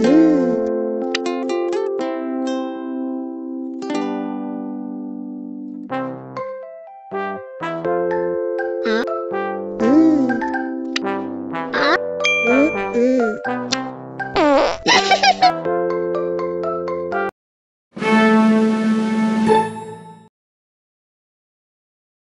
嗯。嗯。あっ。